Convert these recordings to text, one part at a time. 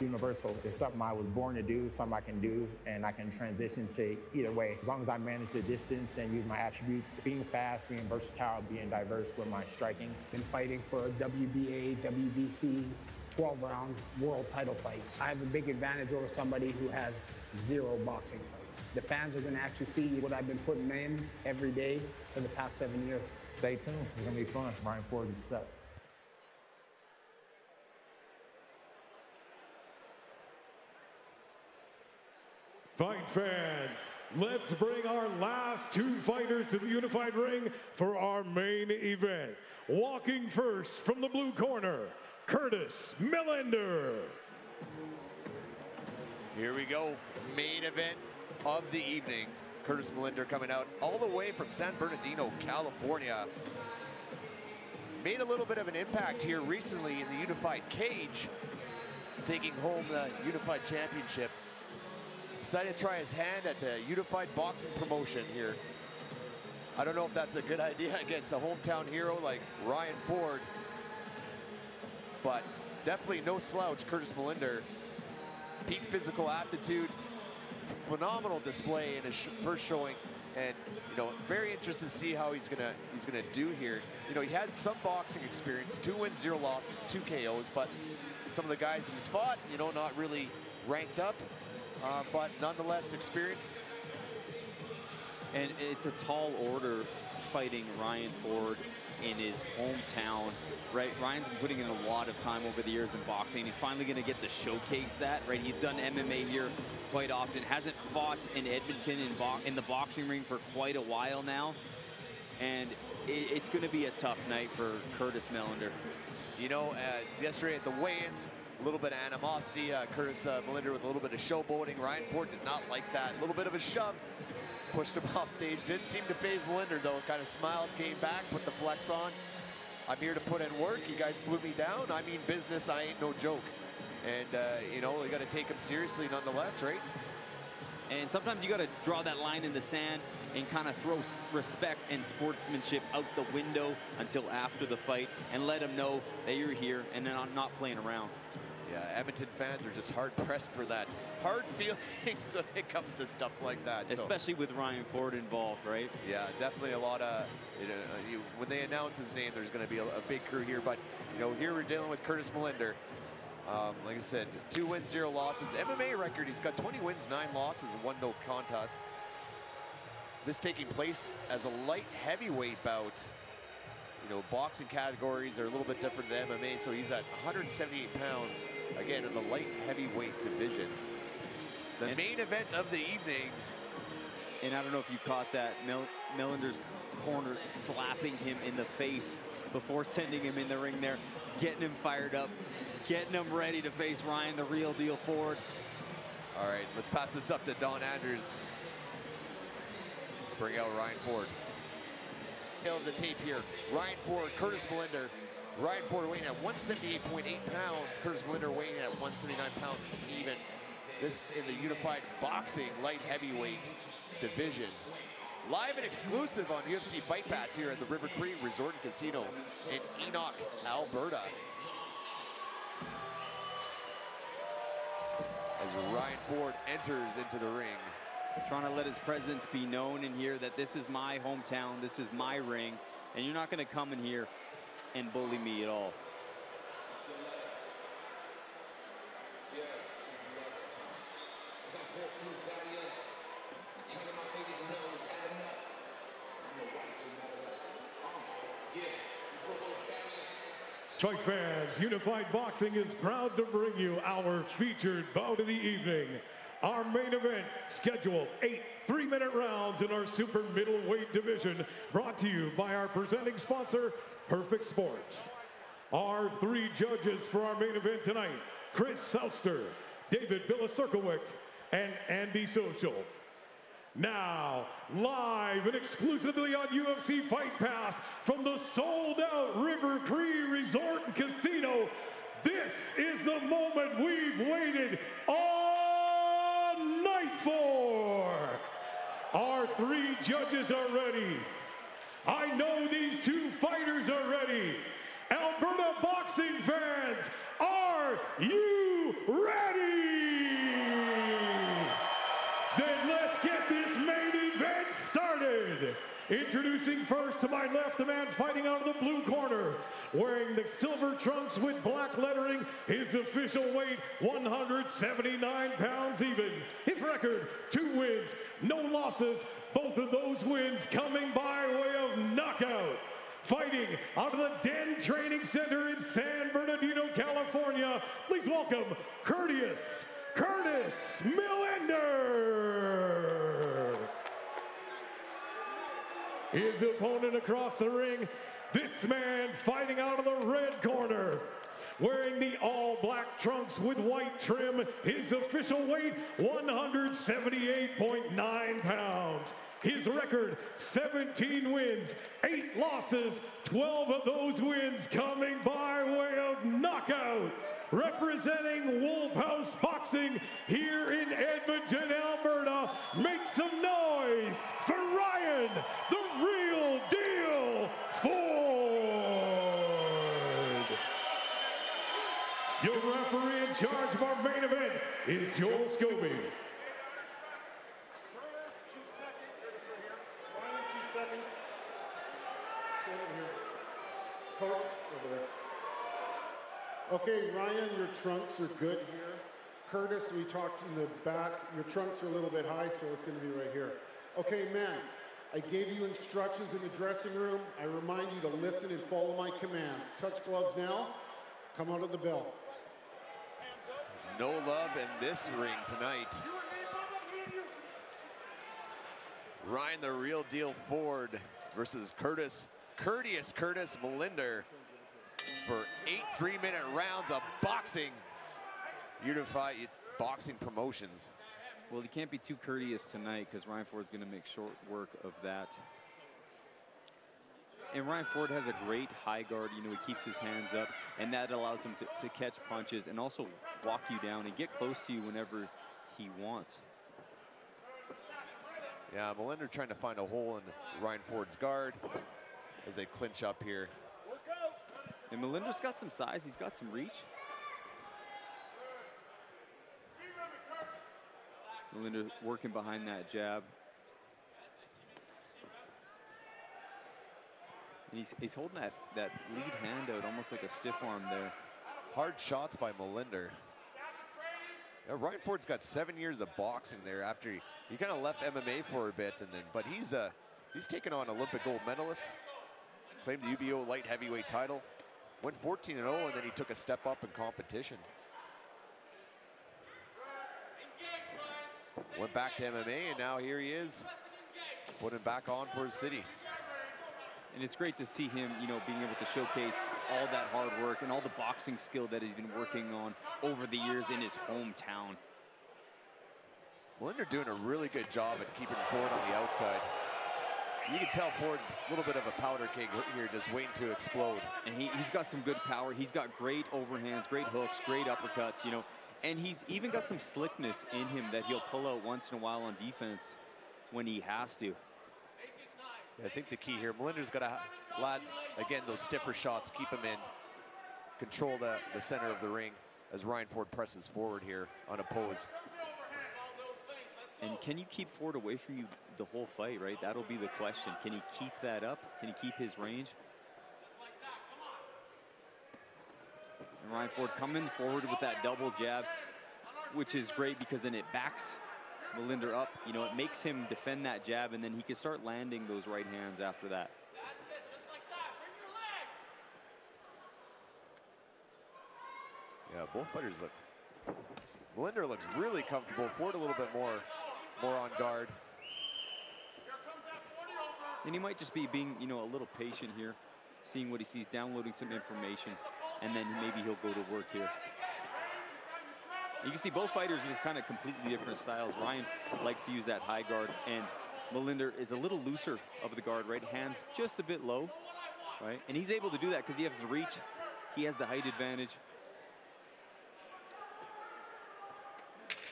Universal is something I was born to do, something I can do, and I can transition to either way. As long as I manage the distance and use my attributes, being fast, being versatile, being diverse with my striking. Been fighting for WBA, WBC, 12 round world title fights. I have a big advantage over somebody who has zero boxing fights. The fans are going to actually see what I've been putting in every day for the past seven years. Stay tuned. It's going to be fun. Ryan Ford is set. Fight fans, let's bring our last two fighters to the unified ring for our main event. Walking first from the blue corner, Curtis Millender. Here we go, main event of the evening. Curtis Millender coming out all the way from San Bernardino, California. Made a little bit of an impact here recently in the unified cage, taking home the unified championship. Decided to try his hand at the unified boxing promotion here. I don't know if that's a good idea against a hometown hero like Ryan Ford, but definitely no slouch, Curtis Millender. Peak physical aptitude, phenomenal display in his sh first showing, and you know, very interested to see how he's gonna he's gonna do here. You know, he has some boxing experience, two wins, zero losses, two KOs, but some of the guys he's fought, you know, not really ranked up, uh, but nonetheless experience. And it's a tall order fighting Ryan Ford in his hometown, right? Ryan's been putting in a lot of time over the years in boxing. He's finally going to get to showcase that, right? He's done MMA here quite often. Hasn't fought in Edmonton in, in the boxing ring for quite a while now. And it it's going to be a tough night for Curtis Millender. You know, uh, yesterday at the weigh-ins, a little bit of animosity. Uh, Curtis uh, Millender with a little bit of showboating. Ryan Ford did not like that. A little bit of a shove. Pushed him off stage. Didn't seem to faze Millender, though. Kind of smiled, came back, put the flex on. I'm here to put in work. You guys flew me down. I mean business. I ain't no joke. And, uh, you know, you got to take him seriously nonetheless, right? And sometimes you got to draw that line in the sand and kind of throw respect and sportsmanship out the window until after the fight and let them know that you're here and then I'm not playing around. Yeah, Edmonton fans are just hard pressed for that. Hard feelings when it comes to stuff like that. Especially so. with Ryan Ford involved, right? Yeah, definitely a lot of, you know, you, when they announce his name, there's going to be a, a, big crew here. But, you know, here we're dealing with Curtis Millender. Um, like I said, two wins, zero losses. MMA record, he's got 20 wins, nine losses, one no contest. This taking place as a light heavyweight bout. You know, boxing categories are a little bit different than MMA, so he's at 178 pounds, again, in the light heavyweight division. The and main event of the evening. And I don't know if you caught that, Mill Millender's corner slapping him in the face before sending him in the ring there, getting him fired up, getting him ready to face Ryan, the real deal Ford. All right, let's pass this up to Don Andrews. Bring out Ryan Ford. Tale of the tape here. Ryan Ford, Curtis Millender. Ryan Ford weighing at 178.8 pounds. Curtis Millender weighing at 179 pounds even. This in the unified boxing light heavyweight division. Live and exclusive on UFC Fight Pass here at the River Cree Resort and Casino in Enoch, Alberta. As Ryan Ford enters into the ring. Trying to let his presence be known in here that this is my hometown, this is my ring, and you're not going to come in here and bully me at all. Fight fans, Unified Boxing is proud to bring you our featured bout of the evening. Our main event, scheduled eight three-minute rounds in our super middleweight division, brought to you by our presenting sponsor, Perfect Sports. Our three judges for our main event tonight, Chris Souster, David Bilasirkowic, and Andy Social. Now, live and exclusively on UFC Fight Pass from the sold-out River Cree Resort and Casino, this is the moment we've waited all four. Our three judges are ready. I know these two fighters are ready. Alberta boxing fans, are you ready? Then let's get this main event started. Introducing first to my left, the man fighting out of the blue corner, Wearing the silver trunks with black lettering, his official weight 179 pounds even. His record, two wins, no losses. Both of those wins coming by way of knockout. Fighting out of the Den Training Center in San Bernardino, California. Please welcome Curtis Curtis Millender. His opponent across the ring, this man fighting out of the red corner. Wearing the all-black trunks with white trim, his official weight, 178.9 pounds. His record, 17 wins, 8 losses, 12 of those wins coming by way of knockout. Representing Wolf House Boxing here in Edmonton, Alberta, make some noise for Ryan, the real deal Ford. Your referee in charge of our main event is Joel Scobie. Okay, Ryan, your trunks are good here. Curtis, we talked in the back. Your trunks are a little bit high, so it's going to be right here. Okay, man, I gave you instructions in the dressing room. I remind you to listen and follow my commands. Touch gloves now. Come out of the bell. No love in this ring tonight. Ryan the real deal Ford versus Curtis, Curtious Curtis Millender for eight three-minute rounds of boxing. Unify Boxing Promotions. Well, he can't be too courteous tonight because Ryan Ford's going to make short work of that. And Ryan Ford has a great high guard. You know, he keeps his hands up, and that allows him to, to catch punches and also walk you down and get close to you whenever he wants. Yeah, Millender trying to find a hole in Ryan Ford's guard as they clinch up here. And Millender's got some size. He's got some reach. Millender working behind that jab. He's, he's holding that, that lead hand out almost like a stiff arm there. Hard shots by Millender. Yeah, Ryan Ford's got seven years of boxing there after he, he kind of left MMA for a bit, and then but he's uh he's taken on Olympic gold medalists, claimed the UBO light heavyweight title, went 14 and 0, and then he took a step up in competition. Went back to MMA, and now here he is, putting back on for his city. And it's great to see him, you know, being able to showcase all that hard work and all the boxing skill that he's been working on over the years in his hometown. Millender doing a really good job at keeping Ford on the outside. You can tell Ford's a little bit of a powder keg here, just waiting to explode. And he, he's got some good power. He's got great overhands, great hooks, great uppercuts, you know. And he's even got some slickness in him that he'll pull out once in a while on defense when he has to. I think the key here, Millender's got a lot, again, those stiffer shots, keep him in, control the, the center of the ring as Ryan Ford presses forward here unopposed. And can you keep Ford away from you the whole fight, right? That'll be the question. Can he keep that up? Can he keep his range? And Ryan Ford coming forward with that double jab, which is great because then it backs Millender up. You know, it makes him defend that jab, and then he can start landing those right hands after that. Yeah, both fighters look. Millender looks really comfortable. Ford a little bit more, more on guard. And he might just be being, you know, a little patient here, seeing what he sees, downloading some information, and then maybe he'll go to work here. You can see both fighters are kind of completely different styles. Ryan likes to use that high guard, and Millender is a little looser of the guard, right? Hands just a bit low, right? And he's able to do that because he has the reach, he has the height advantage.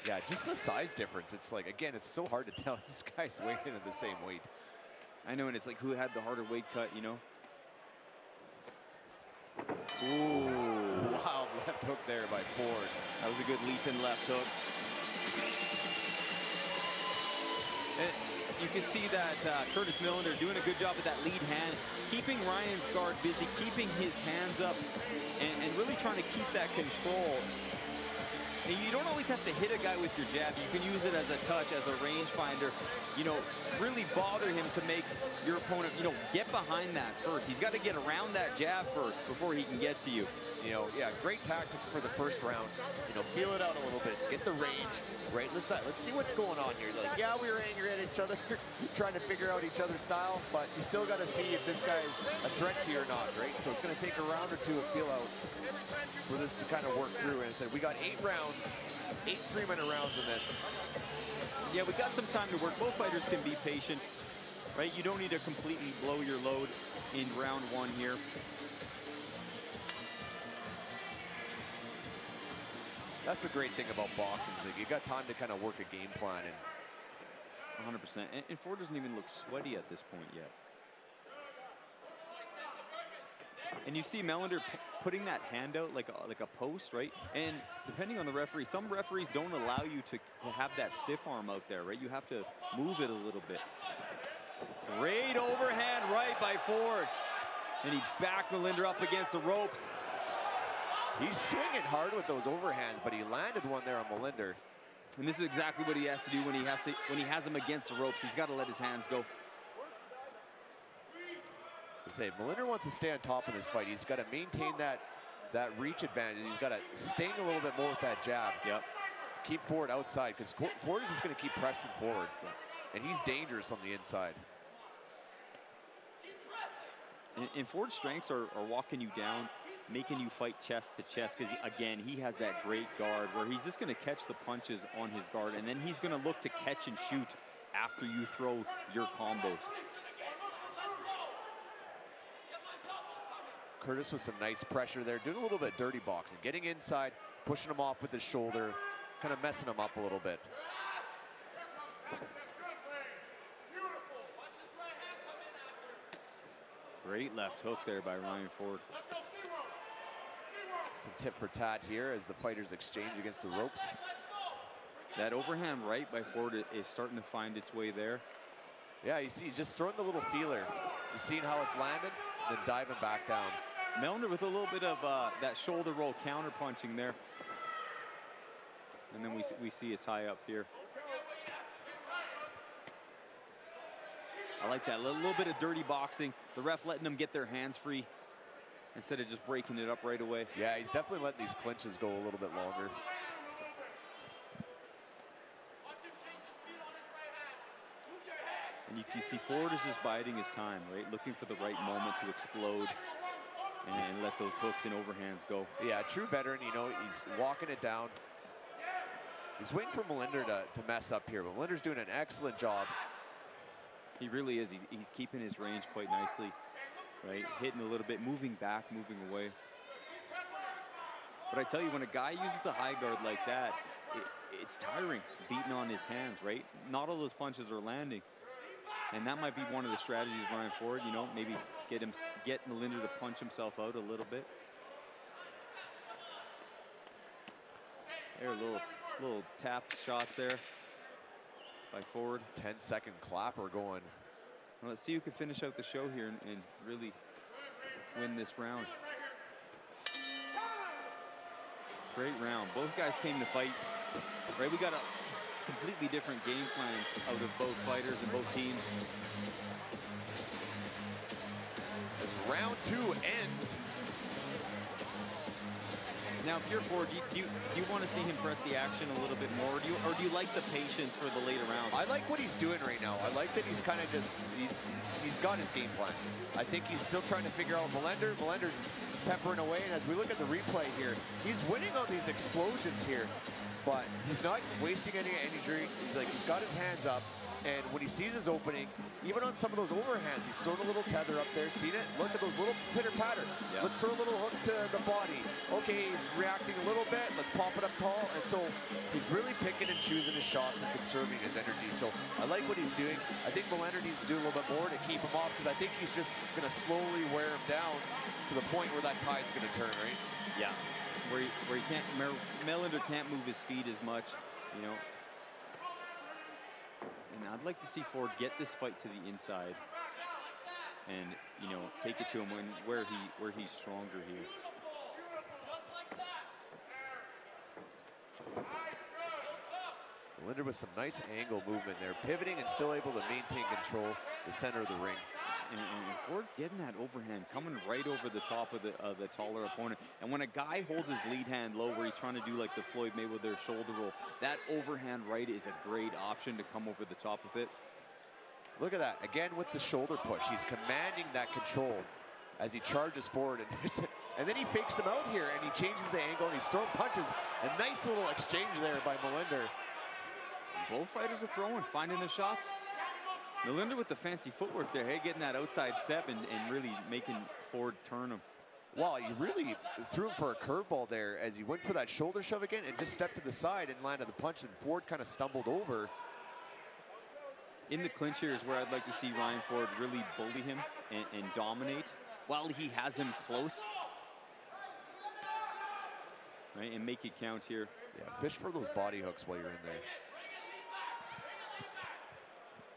Yeah, just the size difference. It's like, again, it's so hard to tell these guys weighing in at the same weight. I know, and it's like who had the harder weight cut, you know? Ooh, left hook there by Ford. That was a good leap in left hook. And you can see that uh, Curtis Millender doing a good job with that lead hand, keeping Ryan's guard busy, keeping his hands up, and, and really trying to keep that control. And you don't always have to hit a guy with your jab. You can use it as a touch, as a rangefinder. You know, really bother him to make your opponent, you know, get behind that first. He's got to get around that jab first before he can get to you. You know, yeah, great tactics for the first round. You know, feel it out a little bit, get the range, right? Let's uh, let's see what's going on here. Like, yeah, we were angry at each other, trying to figure out each other's style, but you still got to see if this guy's a threat to you or not, right? So it's going to take a round or two of feel out for this to kind of work through. And I said we got eight rounds, eight three-minute rounds in this. Yeah, we got some time to work. Both fighters can be patient, right? You don't need to completely blow your load in round one here. That's the great thing about boxing, is like you got time to kind of work a game plan and 100%. And, and Ford doesn't even look sweaty at this point yet. And you see Millender putting that hand out like a, like a post, right? And depending on the referee, some referees don't allow you to, to have that stiff arm out there, right? You have to move it a little bit. Great overhand right by Ford. And he backed Millender up against the ropes. He's swinging hard with those overhands, but he landed one there on Millender. And this is exactly what he has to do when he has to when he has him against the ropes. He's got to let his hands go. I say, Millender wants to stay on top of this fight. He's got to maintain that that reach advantage. He's got to sting a little bit more with that jab. Yep. Keep Ford outside because Ford is just going to keep pressing forward, and he's dangerous on the inside. And, and Ford's strengths are, are walking you down making you fight chest to chest because, again, he has that great guard where he's just going to catch the punches on his guard, and then he's going to look to catch and shoot after you throw your combos. Curtis with some nice pressure there, doing a little bit dirty boxing, getting inside, pushing him off with his shoulder, kind of messing him up a little bit. Great left hook there by Ryan Ford. Some tip for tat here as the fighters exchange against the ropes. That overhand right by Ford is starting to find its way there. Yeah, you see, he's just throwing the little feeler, just seeing how it's landed, then diving back down. Melner with a little bit of uh, that shoulder roll counter punching there. And then we, we see a tie up here. I like that, a little, little bit of dirty boxing. The ref letting them get their hands free instead of just breaking it up right away. Yeah, he's definitely letting these clinches go a little bit longer. And you, you see Ford is just biding his time, right? Looking for the right moment to explode and let those hooks and overhands go. Yeah, true veteran, you know, he's walking it down. He's waiting for Millender to, to mess up here, but Millender's doing an excellent job. He really is. He's, he's keeping his range quite nicely right? Hitting a little bit, moving back, moving away. But I tell you, when a guy uses the high guard like that, it, it's tiring, beating on his hands, right? Not all those punches are landing. And that might be one of the strategies Ryan Ford, you know, maybe get him, get Millender to punch himself out a little bit. There, a little, little tap shot there by Ford. 10 second clapper going let's see who can finish out the show here and, and really win this round. Great round. Both guys came to fight. Right, we got a completely different game plan out of both fighters and both teams. As round two ends now, if you're Ford, do you, do you, want to see him press the action a little bit more, or do you, or do you like the patience for the later rounds? I like what he's doing right now. I like that he's kind of just, he's, he's, he's got his game plan. I think he's still trying to figure out Millender. Millender's peppering away, and as we look at the replay here, he's winning on these explosions here, but he's not wasting any energy. He's like, he's got his hands up, and when he sees his opening, even on some of those overhands, he's throwing a little tether up there. Seen it? Look at those little pitter patter. Let's throw a little hook to the body. Okay, he's reacting a little bit. Let's pop it up tall. And so he's really picking and choosing his shots and conserving his energy. So I like what he's doing. I think Millender needs to do a little bit more to keep him off because I think he's just going to slowly wear him down to the point where that tide's going to turn, right? Yeah. Where he, where he can't, Millender can't move his feet as much, you know, And I'd like to see Ford get this fight to the inside and, you know, take it to him when, where, he, where he's stronger here. Linder with some nice angle movement there, pivoting and still able to maintain control the center of the ring. And, and Ford's getting that overhand, coming right over the top of the, uh, the taller opponent. And when a guy holds his lead hand low where he's trying to do like the Floyd Mayweather shoulder roll, that overhand right is a great option to come over the top of it. Look at that, again with the shoulder push. He's commanding that control as he charges forward. And, and then he fakes him out here and he changes the angle and he's throwing punches. A nice little exchange there by Millender. Both fighters are throwing, finding the shots. Millender with the fancy footwork there, hey, getting that outside step and, and really making Ford turn him. Wow, he really threw him for a curveball there as he went for that shoulder shove again and just stepped to the side and landed the punch and Ford kind of stumbled over. In the clinch here is where I'd like to see Ryan Ford really bully him and, and dominate while he has him close. Right, and make it count here. Yeah, fish for those body hooks while you're in there.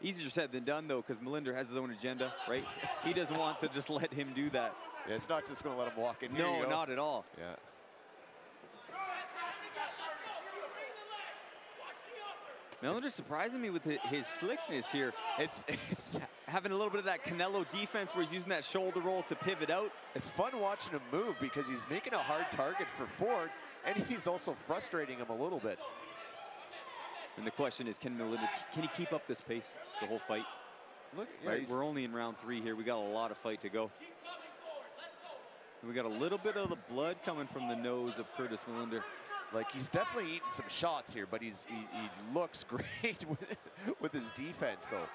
Easier said than done, though, because Millender has his own agenda, right? he doesn't want to just let him do that. Yeah, it's not just going to let him walk in. Here no, not at all. Yeah. Millender's surprising me with his slickness here. It's it's having a little bit of that Canelo defense where he's using that shoulder roll to pivot out. It's fun watching him move because he's making a hard target for Ford, and he's also frustrating him a little bit. And the question is, can Millender, can he keep up this pace the whole fight? Look, yeah, right, we're only in round three here. We got a lot of fight to go. And we got a little bit of the blood coming from the nose of Curtis Millender. Like he's definitely eating some shots here, but he's he, he looks great with, with his defense though.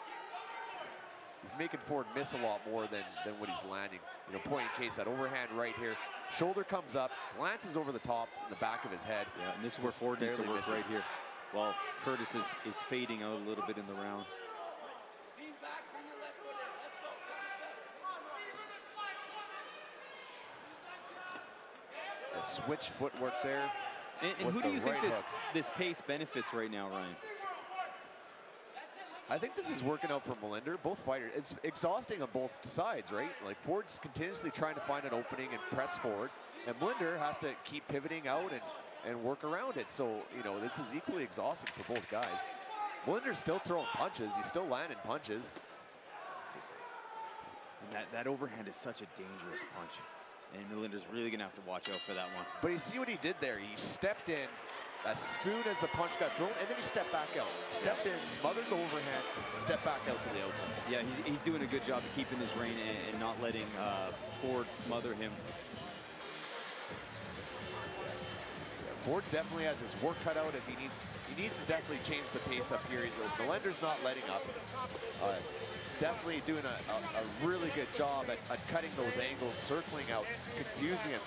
He's making Ford miss a lot more than, than what he's landing. You know, point in case that overhand right here. Shoulder comes up, glances over the top in the back of his head. Yeah, and this is where Ford needs to work misses. right here. While Curtis is, is fading out a little bit in the round. Switch footwork there. And, and who do you think this, this pace benefits right now, Ryan? I think this is working out for Millender. Both fighters, it's exhausting on both sides, right? Like Ford's continuously trying to find an opening and press forward, and Millender has to keep pivoting out and, and work around it. So, you know, this is equally exhausting for both guys. Millender's still throwing punches. He's still landing punches. And that, that overhand is such a dangerous punch. And Millender's really going to have to watch out for that one. But you see what he did there? He stepped in as soon as the punch got thrown, and then he stepped back out. Stepped in, smothered the overhand, stepped back out to the outside. Yeah, he's, he's doing a good job of keeping his rein and, and not letting uh, Ford smother him. Ford definitely has his work cut out, and he needs he needs to definitely change the pace up here. Millender's not letting up. Uh, definitely doing a, a, a really good job at, at, cutting those angles, circling out, confusing him.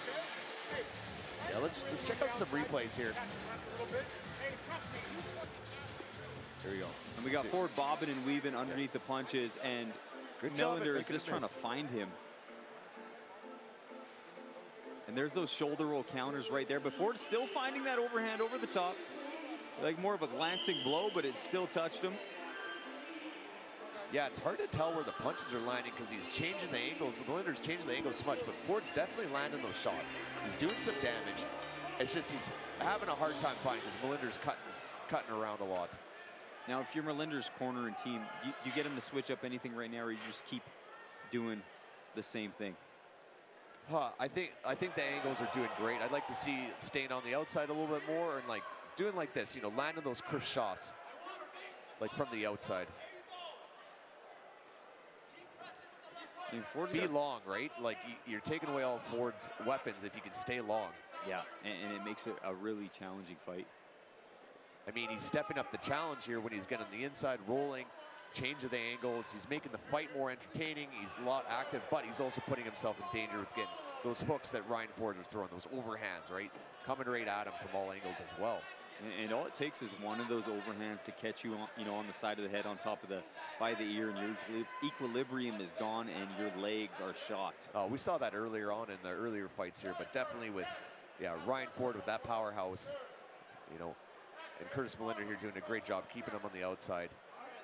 Yeah, let's, let's check out some replays here. There we go. And we got Ford bobbing and weaving underneath the punches, and good Millender is just trying to find him. And there's those shoulder roll counters right there. But Ford's still finding that overhand over the top. Like more of a glancing blow, but it still touched him. Yeah, it's hard to tell where the punches are landing because he's changing the angles. The Millender's changing the angles so much, but Ford's definitely landing those shots. He's doing some damage. It's just he's having a hard time finding because Millender's cutting, cutting around a lot. Now, if you're Millender's corner and team, you, you get him to switch up anything right now, or you just keep doing the same thing? Huh, I think I think the angles are doing great. I'd like to see staying on the outside a little bit more and like doing like this, you know, landing those crisp shots, like from the outside. I mean, Ford be long, right? Like you're taking away all Ford's weapons if you can stay long. Yeah, and, and it makes it a really challenging fight. I mean, he's stepping up the challenge here when he's getting on the inside rolling, change of the angles. He's making the fight more entertaining. He's a lot active, but he's also putting himself in danger with getting those hooks that Ryan Ford was throwing, those overhands, right? Coming right at him from all angles as well. And, and, all it takes is one of those overhands to catch you on, you know, on the side of the head, on top of the, by the ear, and your equilibrium is gone, and your legs are shot. Oh, we saw that earlier on in the earlier fights here, but definitely with, yeah, Ryan Ford with that powerhouse, you know, and Curtis Millender here doing a great job keeping him on the outside.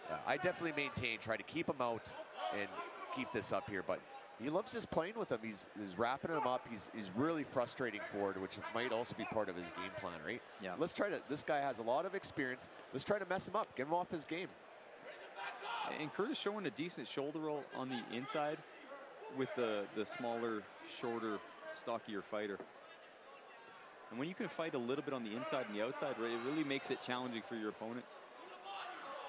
Yeah, I definitely maintain, try to keep him out and keep this up here, but he loves just playing with him. He's, he's wrapping him up. He's, he's really frustrating Ford, which might also be part of his game plan, right? Yeah. Let's try to, this guy has a lot of experience. Let's try to mess him up, get him off his game. And Curtis showing a decent shoulder roll on the inside with the, the smaller, shorter, stockier fighter. And when you can fight a little bit on the inside and the outside, right, it really makes it challenging for your opponent.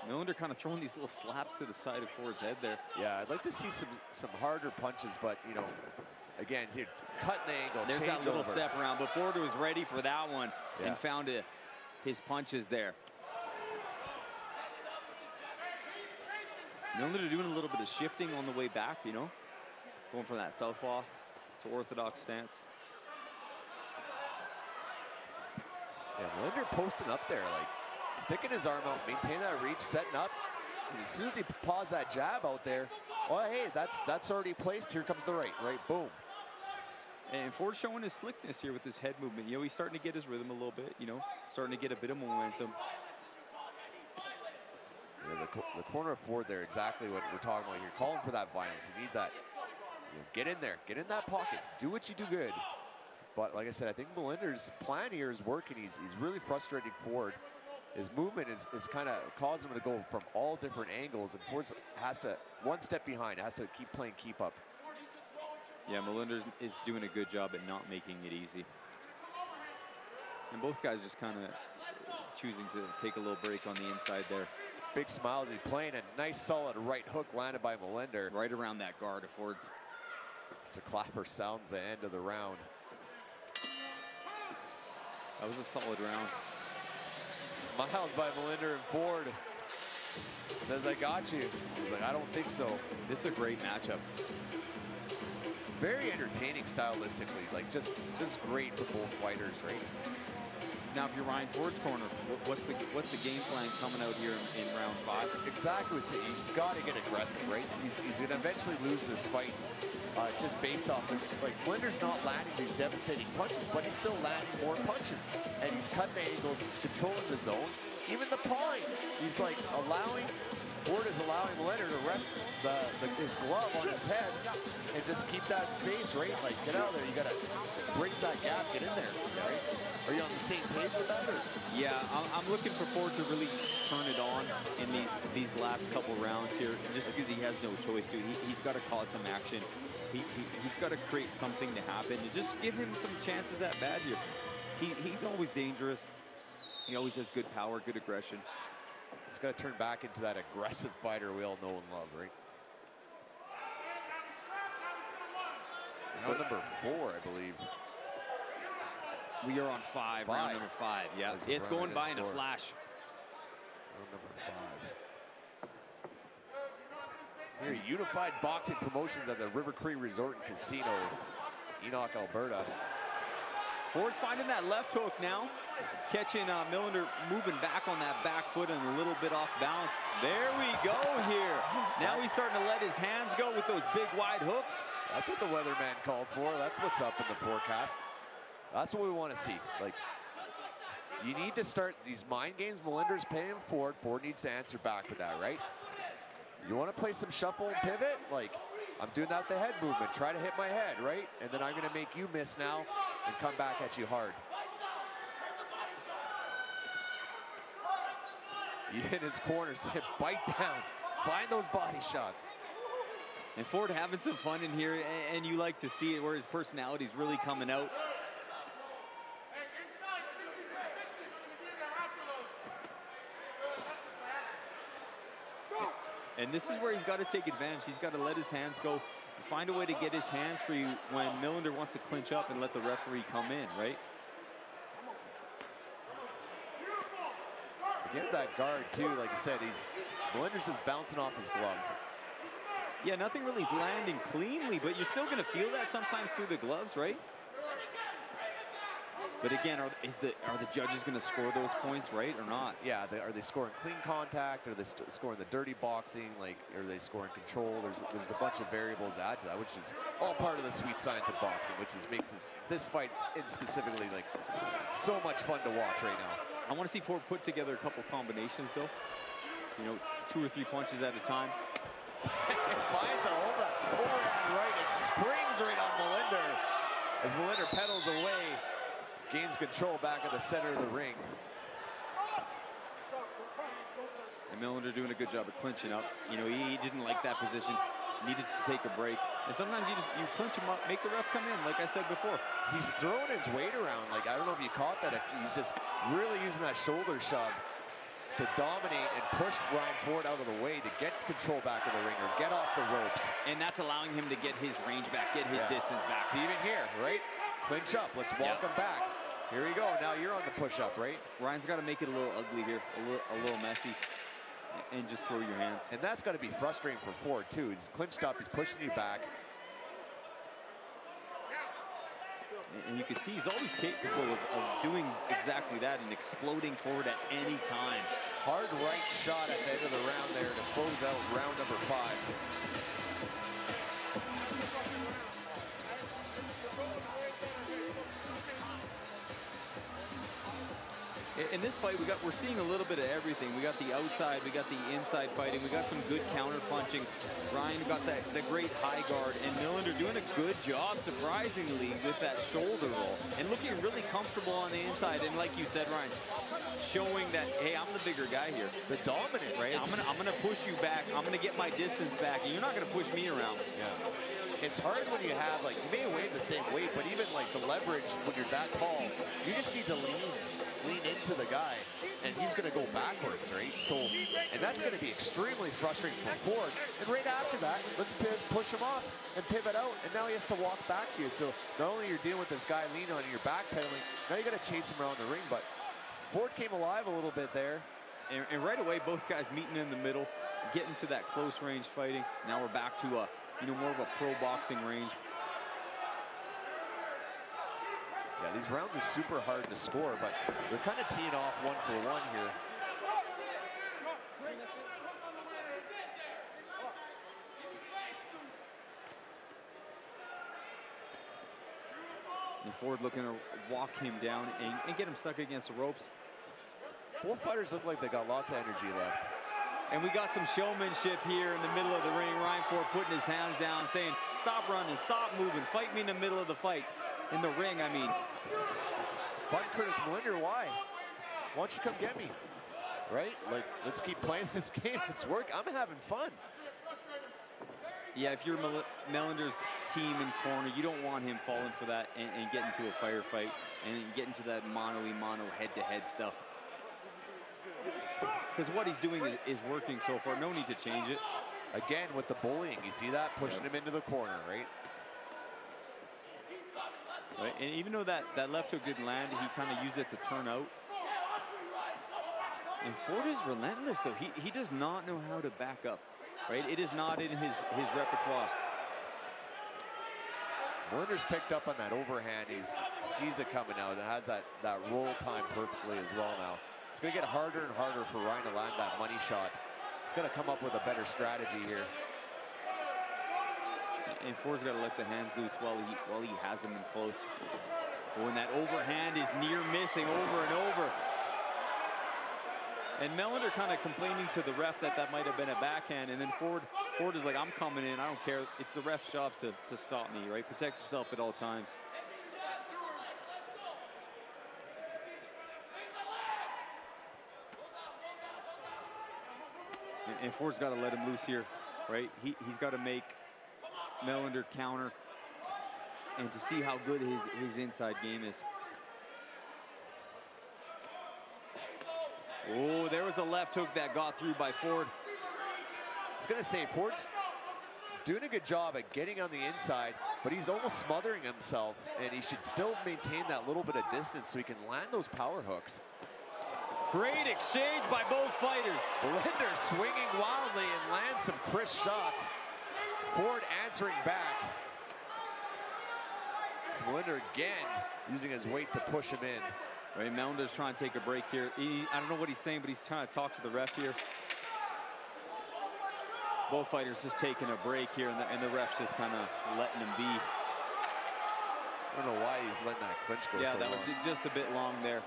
Millender kind of throwing these little slaps to the side of Ford's head there. Yeah, I'd like to see some some harder punches, but you know, again, here, cutting the angle, There's that little over. step around, but Ford was ready for that one Yeah. and found a, his punches there. Millender doing a little bit of shifting on the way back, you know, going from that southpaw to orthodox stance. Yeah, Linder posting up there, like sticking his arm out, maintain that reach, setting up. And as soon as he paws that jab out there, oh hey, that's that's already placed. Here comes the right, right, boom. And Ford showing his slickness here with his head movement. You know, he's starting to get his rhythm a little bit, you know, starting to get a bit of momentum. Yeah, the, co- the corner of Ford there, exactly what we're talking about here. Calling for that violence. You need that. You know, get in there, get in that pocket, do what you do good. But like I said, I think Millender's plan here is working. He's, he's really frustrating Ford. His movement is, is kind of causing him to go from all different angles, and Ford has to, one step behind, has to keep playing keep up. Yeah, Melinda is doing a good job at not making it easy. And both guys just kind of choosing to take a little break on the inside there. Big smile as he's playing a nice solid right hook landed by Millender. Right around that guard of Ford's. So Clapper sounds the end of the round. That was a solid round. Smiles by Millender and Ford. Says, I got you. He's like, I don't think so. It's a great matchup. Very entertaining stylistically. Like, just just great for both fighters, right? Now, if you're Ryan Ford's corner, what's the what's the game plan coming out here in, in round five? Exactly. So he's got to get aggressive, right? He's, he's going to eventually lose this fight uh, just based off of, like, Blender's not landing these devastating punches, but he's still landing more punches. And he's cutting angles, he's controlling the zone. Even the pawing, he's like allowing, Ford is allowing Blender to rest the, the, his glove on his head and just keep that space, right? Like, get out there, you got to bridge that gap, get in there, right? Are you on the same page with that? Or? Yeah, I'm, I'm looking for Ford to really turn it on in these these last couple rounds here, just because he has no choice to. He, he's got to cause some action. He, he, he's got to create something to happen and just give him some chances at bad here. He, he's always dangerous. He always has good power, good aggression. He's got to turn back into that aggressive fighter we all know and love, right? Round number four, I believe. We are on five, Five. round number five. Yeah, it's going by has in a flash. Round number five. Here, Unified Boxing Promotions at the River Cree Resort and Casino, Enoch, Alberta. Ford's finding that left hook now. Catching uh, Millender moving back on that back foot and a little bit off balance. There we go here. Now he's starting to let his hands go with those big wide hooks. That's what the weatherman called for. That's what's up in the forecast. That's what we want to see. Like, you need to start these mind games. Millender's paying Ford. Ford needs to answer back with that, right? You want to play some shuffle and pivot? Like, I'm doing that with the head movement. Try to hit my head, right? And then I'm going to make you miss now and come back at you hard. You hit his corners, hit bite down. Find those body shots. And Ford having some fun in here, and you like to see it where his personality is really coming out. And this is where he's got to take advantage. He's got to let his hands go, find a way to get his hands free when Millender wants to clinch up and let the referee come in, right? Again, that guard too, like I said, he's Millender's just bouncing off his gloves. Yeah, nothing really is landing cleanly, but you're still going to feel that sometimes through the gloves, right? But again, are, is the, are the judges going to score those points, right, or not? Yeah, they, are they scoring clean contact? Are they st scoring the dirty boxing? Like, are they scoring control? There's there's a bunch of variables to add to that, which is all part of the sweet science of boxing, which is makes this this fight in specifically like so much fun to watch right now. I want to see Ford put together a couple combinations, though. you know, two or three punches at a time. Finds a hold up overhand right. It springs right on Millender. As Millender pedals away, gains control back at the center of the ring. And Millender doing a good job of clinching up. You know, he, he didn't like that position. Needed to take a break. And sometimes you just you clinch him up, make the ref come in, like I said before. He's throwing his weight around. Like, I don't know if you caught that. He's just really using that shoulder shove to dominate and push Ryan Ford out of the way to get control back of the ring or get off the ropes. And that's allowing him to get his range back, get his Yeah. distance back. See, even here, right? Clinch up. Let's walk Yeah. him back. Here you go. Now you're on the push-up, right? Ryan's got to make it a little ugly here, a little, a little messy, and just throw your hands. And that's got to be frustrating for Ford, too. He's clinched up. He's pushing you back. And- And you can see he's always capable of, of doing exactly that and exploding forward at any time. Hard right shot at the end of the round there to close out round number five. In- this fight, we got we're seeing a little bit of everything. We got the outside, we got the inside fighting, we got some good counter punching. Ryan got that, that great high guard, and Millender doing a good job, surprisingly, with that shoulder roll, and looking really comfortable on the inside. And like you said, Ryan, showing that hey, I'm the bigger guy here. The dominant, Right? I'm gonna I'm gonna push you back. I'm gonna get my distance back, and you're not gonna push me around. Yeah. It's hard when you have, like, you may weigh the same weight, but even, like, the leverage when you're that tall, you just need to lean, lean into the guy, and he's going to go backwards, right? So, and that's going to be extremely frustrating for Ford. And right after that, let's push him off and pivot out, and now he has to walk back to you. So, not only you're dealing with this guy leaning on you, you're backpedaling, now you got to chase him around the ring, but Ford came alive a little bit there. And, and right away, both guys meeting in the middle, getting to that close range fighting. Now we're back to a, you know, more of a pro boxing range. Yeah, these rounds are super hard to score, but they're kind of teeing off one for one here. And Ford looking to walk him down and, and get him stuck against the ropes. Both fighters look like they got lots of energy left. And we got some showmanship here in the middle of the ring. Ryan Ford putting his hands down, saying, stop running, stop moving, fight me in the middle of the fight. In the ring, I mean. But Curtis Millender, why? Why don't you come get me? Right? Like, let's keep playing this game. It's work. I'm having fun. Yeah, if you're Mel- Millender's team in corner, you don't want him falling for that and, and get into a firefight and get into that mono mono head-to-head stuff. Because what he's doing is, is working so far. No need to change it. Again, with the bullying, you see that? Pushing him into the corner, right? Right? And even though that, that left hook didn't land, he kind of used it to turn out. And Ford is relentless, though. He, he does not know how to back up, right? It is not in his, his repertoire. Millender's picked up on that overhand. He sees it coming out. It has that, that roll time perfectly as well now. It's going to get harder and harder for Ryan to land that money shot. He's got to come up with a better strategy here. And Ford's got to let the hands loose while he while he has them in close. When that overhand is near missing over and over. And Millender kind of complaining to the ref that that might have been a backhand. And then Ford Ford is like, I'm coming in. I don't care. It's the ref's job to, to stop me, right? Protect yourself at all times. And, and Ford's got to let him loose here, right? He, he's got to make Millender counter and to see how good his, his inside game is. Oh, there was a left hook that got through by Ford. I was going to say, Ford's doing a good job at getting on the inside, but he's almost smothering himself, and he should still maintain that little bit of distance so he can land those power hooks. Great exchange by both fighters. Linder swinging wildly and lands some crisp shots. Ford answering back. It's Linder again using his weight to push him in. Right, Millender's trying to take a break here. He, I don't know what he's saying, but he's trying to talk to the ref here. Both fighters just taking a break here, and the, and the ref's just kind of letting them be. I don't know why he's letting that clinch go Yeah, so that long. was just a bit long there.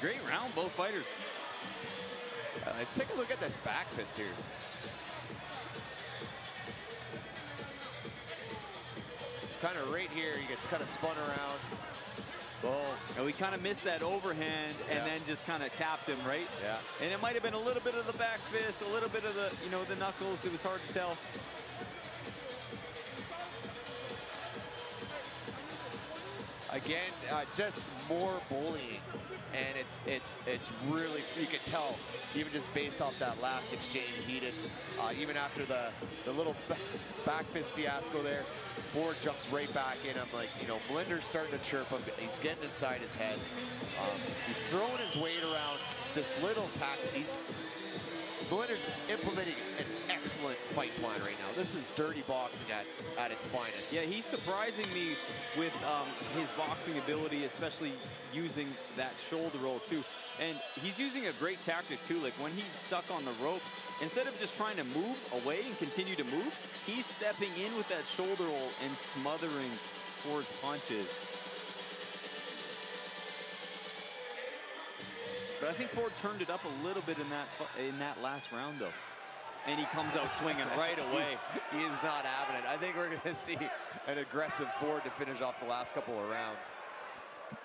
Great round, both fighters. Uh, let's take a look at this back fist here. It's kind of right here. He gets kind of spun around. Boom. And we kind of missed that overhand and Yeah. then just kind of tapped him, right? Yeah. And it might have been a little bit of the back fist, a little bit of the, you know, the knuckles. It was hard to tell. Again, uh, just more bullying, and it's it's it's really you can tell even just based off that last exchange heated. Uh, even after the the little ba- back fist fiasco there, Ford jumps right back in. I'm like, you know, Millender's starting to chirp him. He's getting inside his head. Um, he's throwing his weight around, just little tactics. He's Millender's implementing an excellent fight plan right now. This is dirty boxing at, at its finest. Yeah, he's surprising me with um, his boxing ability, especially using that shoulder roll too. And he's using a great tactic too. Like when he's stuck on the ropes, instead of just trying to move away and continue to move, he's stepping in with that shoulder roll and smothering Ford's punches. But I think Ford turned it up a little bit in that in that last round though. And he comes out swinging right away. He is not having it. I think we're going to see an aggressive Ford to finish off the last couple of rounds.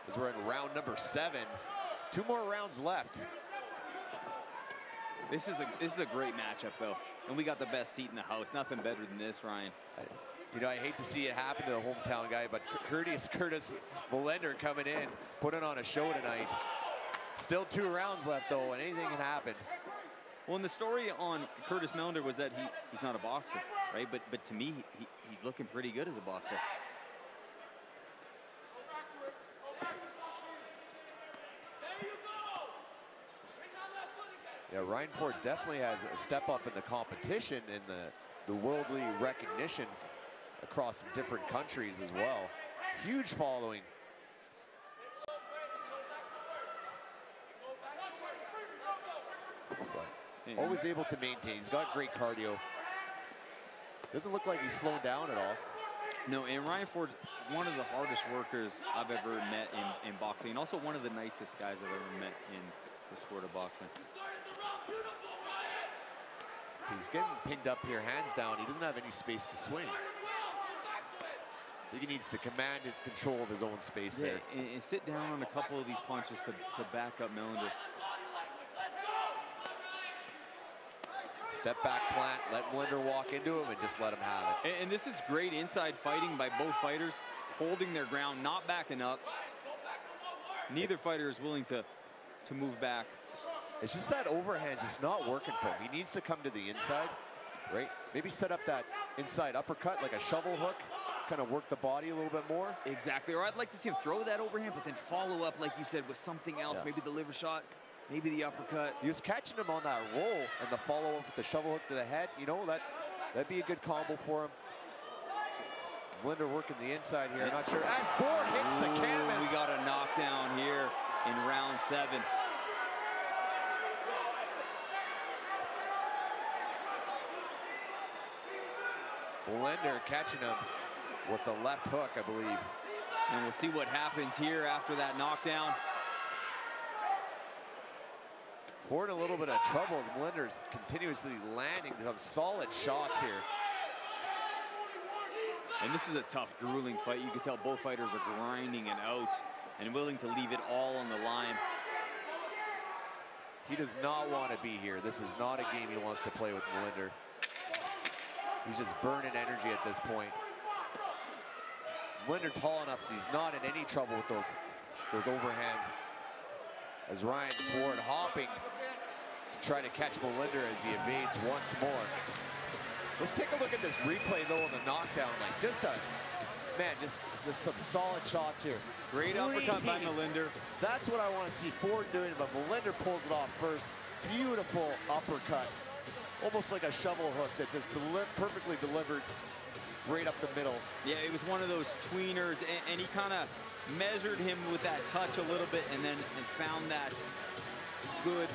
As we're in round number seven. Two more rounds left. This is a this is a great matchup though, and we got the best seat in the house. Nothing better than this, Ryan. You know, I hate to see it happen to the hometown guy, but Curtis Curtis Millender coming in, putting on a show tonight. Still two rounds left though, and anything can happen. Well, and the story on Curtis Millender was that he he's not a boxer, right? But but to me, he, he's looking pretty good as a boxer. Yeah, Ryan Ford definitely has a step up in the competition and the, the worldly recognition across different countries as well. Huge following. But always able to maintain. He's got great cardio. Doesn't look like he's slowing down at all. No, and Ryan Ford's one of the hardest workers I've ever met in, in boxing, and also one of the nicest guys I've ever met in the sport of boxing. So he's getting pinned up here, hands down. He doesn't have any space to swing. I think he needs to command and control of his own space Yeah, there. and, and sit down on a couple of these punches to, to back up Millender. Step back plant, let Millender walk into him and just let him have it. And, and this is great inside fighting by both fighters, holding their ground, not backing up. Neither fighter is willing to, to move back. It's just that overhand's just not working for him. He needs to come to the inside, right? Maybe set up that inside uppercut like a shovel hook, kind of work the body a little bit more. Exactly, or I'd like to see him throw that overhand, but then follow up, like you said, with something else. Yeah. Maybe the liver shot, maybe the uppercut. He was catching him on that roll and the follow-up with the shovel hook to the head. You know, that, that'd be a good combo for him. Millender working the inside here, not sure. As Ford hits the canvas. We got a knockdown here in round seven. Millender catching him with the left hook, I believe. And we'll see what happens here after that knockdown. Ford in a little bit of trouble as Millender's continuously landing some solid shots here. And this is a tough, grueling fight. You can tell both fighters are grinding it out and willing to leave it all on the line. He does not want to be here. This is not a game he wants to play with Millender. He's just burning energy at this point. Millender tall enough so he's not in any trouble with those, those overhands. As Ryan Ford hopping to try to catch Millender as he evades once more. Let's take a look at this replay though of the knockdown. Like just a, man, just, just some solid shots here. Great uppercut by Clean. Millender. That's what I want to see Ford doing, but Millender pulls it off first. Beautiful uppercut. Almost like a shovel hook that just deli perfectly delivered right up the middle. Yeah, it was one of those tweeners, and, and he kind of measured him with that touch a little bit and then and found that good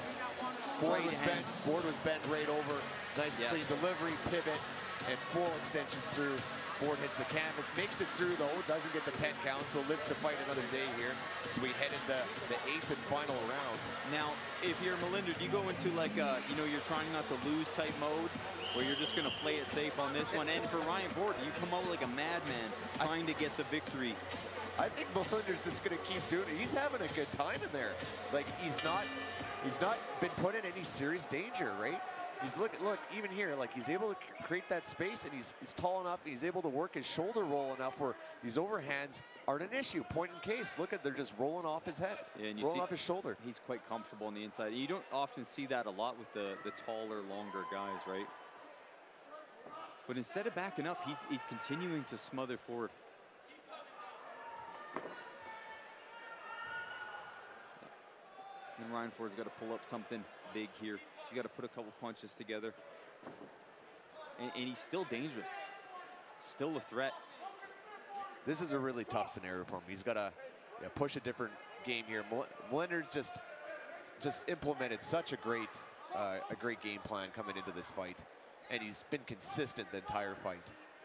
right was, bent, Ford was bent right over. Nice Yeah. clean delivery, pivot, and full extension through. Ford hits the canvas, makes it through though, doesn't get the 10 count, so lives to fight another day here. So we head into the eighth and final round. Now, if you're Millender, do you go into like, a, you know, you're trying not to lose type mode, where you're just going to play it safe on this one? And for Ryan Borden, you come out like a madman trying to get the victory. I think Millender's just going to keep doing it. He's having a good time in there. Like he's not, he's not been put in any serious danger, right? He's look, look, even here, like he's able to create that space and he's, he's tall enough, he's able to work his shoulder roll enough where these overhands aren't an issue. Point in case, look at, they're just rolling off his head, Yeah, and you rolling off his shoulder. He's quite comfortable on the inside. You don't often see that a lot with the, the taller, longer guys, right? But instead of backing up, he's, he's continuing to smother forward. And Ryan Ford's got to pull up something big here. He's got to put a couple punches together. And, and he's still dangerous. Still a threat. This is a really tough scenario for him. He's got to yeah, push a different game here. Millender's just just implemented such a great uh, a great game plan coming into this fight, and he's been consistent the entire fight.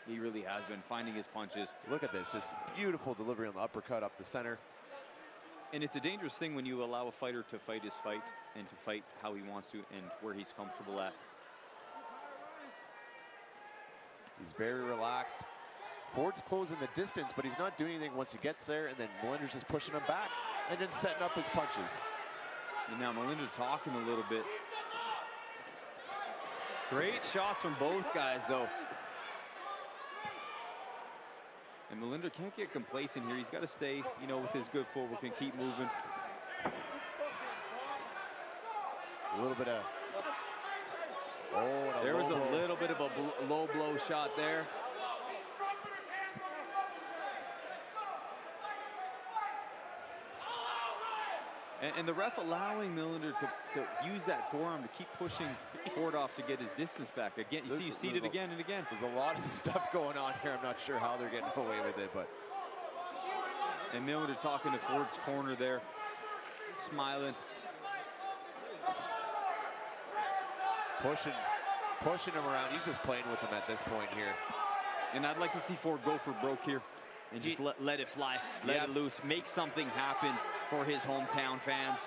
He really has been finding his punches. Look at this, just beautiful delivery on the uppercut up the center. And it's a dangerous thing when you allow a fighter to fight his fight and to fight how he wants to and where he's comfortable at. He's very relaxed. Ford's closing the distance, but he's not doing anything once he gets there, and then Millender's just pushing him back and then setting up his punches. And now Millender talking a little bit. Great shots from both guys, though. And Millender can't get complacent here. He's got to stay, you know, with his good footwork and keep moving. A little bit of. Oh, There low was a little bit of a bl- low blow shot there. And, and the ref allowing Millender to, to use that forearm to keep pushing Ford off to get his distance back. Again, you There's- see, you see it a- again and again. There's a lot of stuff going on here. I'm not sure how they're getting away with it, but And Millender talking to Ford's corner there, smiling. pushing, pushing him around. He's just playing with him at this point here. And I'd like to see Ford go for broke here and just Ye- let, let it fly, let Yes. it loose, make something happen for his hometown fans.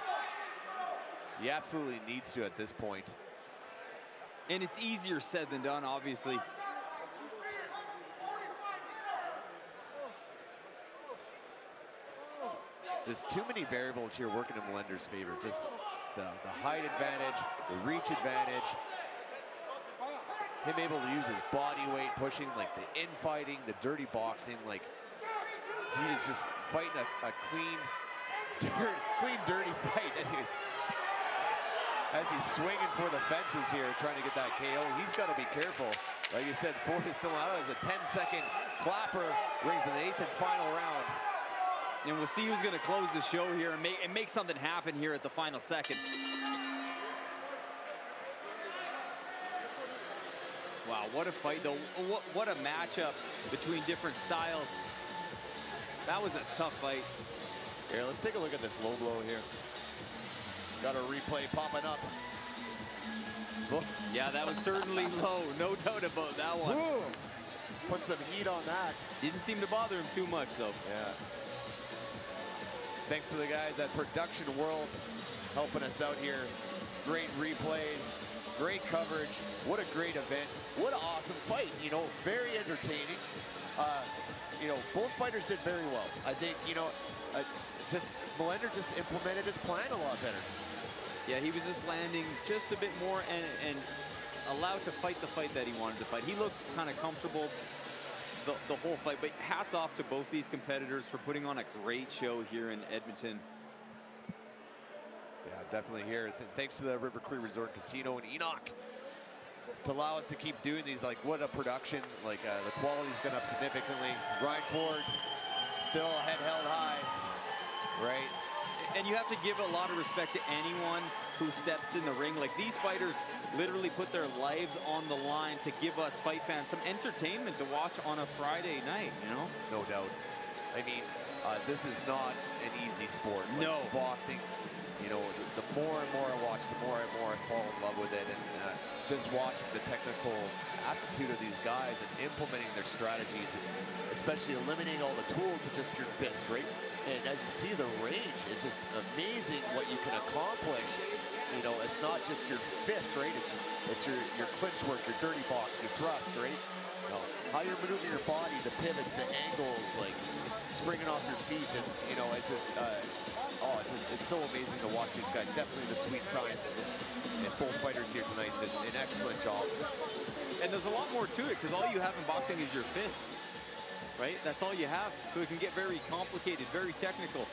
He absolutely needs to at this point. And it's easier said than done, obviously. Just too many variables here working in Millender's favor. Just the, the height advantage, the reach advantage. Him able to use his body weight, pushing like the infighting, the dirty boxing. Like he is just fighting a, a clean, dirt, clean, dirty fight. And he's, as he's swinging for the fences here, trying to get that KO, he's got to be careful. Like you said, Ford is still out as a 10-second clapper brings to the eighth and final round. And we'll see who's going to close the show here and make, and make something happen here at the final second. Wow, what a fight, though. What, what a matchup between different styles. That was a tough fight. Here, let's take a look at this low blow here. Got a replay popping up. Yeah, that was certainly low. No doubt about that one. Put some heat on that. Didn't seem to bother him too much, though. Yeah. Thanks to the guys at Production World helping us out here. Great replays, great coverage. What a great event. What an awesome fight. You know, very entertaining. Uh, you know, both fighters did very well. I think, you know, uh, just Millender just implemented his plan a lot better. Yeah, he was just landing just a bit more and, and allowed to fight the fight that he wanted to fight. He looked kind of comfortable the, the whole fight, but hats off to both these competitors for putting on a great show here in Edmonton. Yeah, definitely here. Th- thanks to the River Cree Resort Casino and Enoch to allow us to keep doing these. Like, what a production. Like, uh, the quality's gone up significantly. Ryan Ford still head held high, right? And you have to give a lot of respect to anyone who steps in the ring. Like these fighters literally put their lives on the line to give us fight fans some entertainment to watch on a Friday night, you know? No doubt. I mean, uh, this is not an easy sport. Like No. Boxing, you know, the more and more I watch, the more and more I fall in love with it. And uh, just watching the technical aptitude of these guys and implementing their strategies, and especially eliminating all the tools of just your fist, right? And as you see the range, it's just amazing what you can accomplish. You know, it's not just your fist, right? It's, it's your, your clinch work, your dirty box, your thrust, right? You know, how you're maneuvering your body, the pivots, the angles, like springing off your feet, and you know, it's just, uh, oh, it's just, it's so amazing to watch these guys. Definitely the sweet science, and, both fighters here tonight did an excellent job. And there's a lot more to it because all you have in boxing is your fist, right? That's all you have. So it can get very complicated, very technical.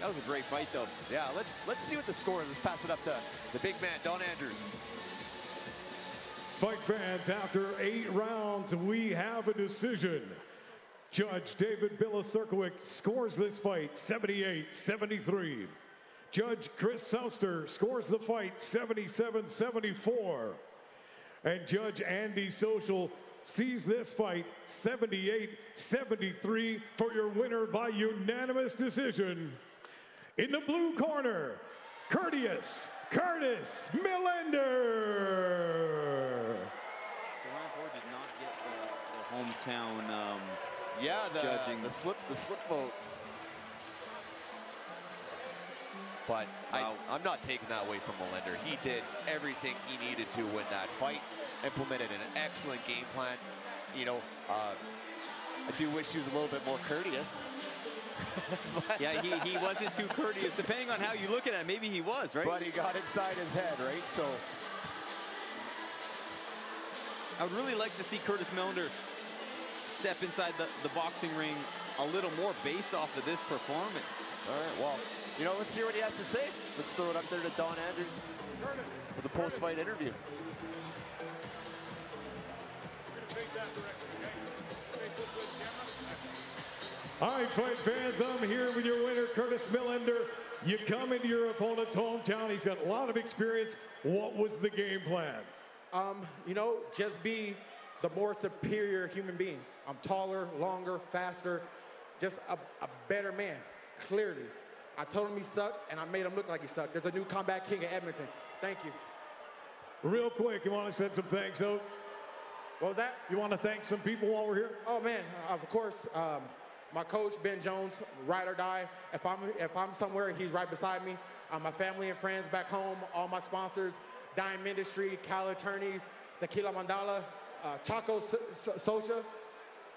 That was a great fight, though. Yeah, let's let's see what the score is. Let's pass it up to the big man, Don Andrews. Fight fans, after eight rounds, we have a decision. Judge David Bilasirkiewicz scores this fight 78-73. Judge Chris Souster scores the fight 77-74. And Judge Andy Social sees this fight 78-73 for your winner by unanimous decision. In the blue corner, Curtious Curtis Millender. Ryan Ford did not get the, the hometown um, Yeah, the Judging. the slip the slip vote. But Wow. I, I'm not taking that away from Millender. He did everything he needed to win that fight. Implemented an excellent game plan. You know, uh, I do wish he was a little bit more courteous. Yeah, he, he wasn't too courteous. Depending on how you look at it, maybe he was, right? But he got inside his head, right? So I would really like to see Curtis Millender step inside the, the boxing ring a little more based off of this performance. All right, well, you know, let's hear what he has to say. Let's throw it up there to Don Andrews for the post-fight interview. All right, fight fans, I'm here with your winner, Curtis Millender. You come into your opponent's hometown. He's got a lot of experience. What was the game plan? Um, you know, just be the more superior human being. I'm taller, longer, faster, just a, a better man, clearly. I told him he sucked, and I made him look like he sucked. There's a new combat king of Edmonton. Thank you. Real quick, you want to send some thanks out? What was that? You want to thank some people while we're here? Oh man, of course, um, my coach Ben Jones, ride or die. If I'm if I'm somewhere, he's right beside me. Uh, my family and friends back home, all my sponsors, Dime Industry, Cal Attorneys, Tequila Mandala, uh, Chaco S- S- Socia,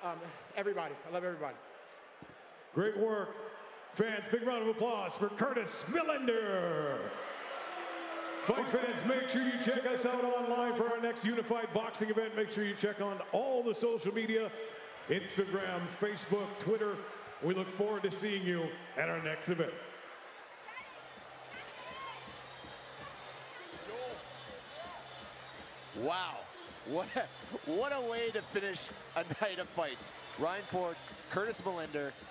um, everybody. I love everybody. Great work. Fans, big round of applause for Curtis Millender. Fight fans, make sure you check us out online for our next unified boxing event. Make sure you check on all the social media Instagram, Facebook, Twitter. We look forward to seeing you at our next event. Wow. What a, what a way to finish a night of fights. Ryan Ford, Curtis Millender,